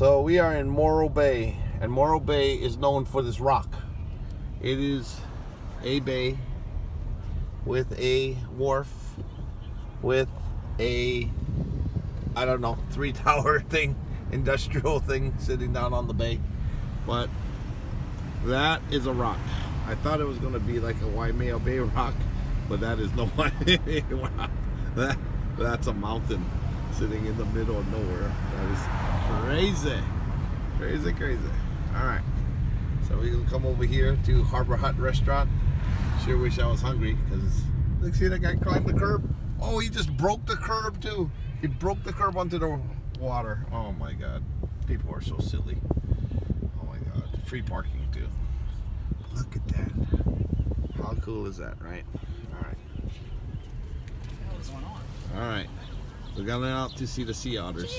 So we are in Morro Bay, and Morro Bay is known for this rock. It is a bay with a wharf with a I don't know three tower thing, industrial thing sitting down on the bay, but that is a rock. I thought it was going to be like a Waimea Bay rock, but that is no Waimea rock. That, that's a mountain sitting in the middle of nowhere. That is crazy. Crazy, crazy. All right. So we can come over here to Harbor Hut Restaurant. Sure wish I was hungry because look, see that guy climb the curb? Oh, he just broke the curb too. He broke the curb onto the water. Oh my God. People are so silly. Oh my God. Free parking too. Look at that. How cool is that, right? All right. What the hell is going on? All right. We're going out to see the sea otters.